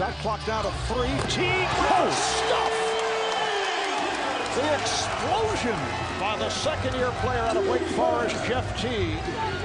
That clock down to three. Teague oh. stuff. The explosion by the second-year player out of Wake Forest, Jeff T.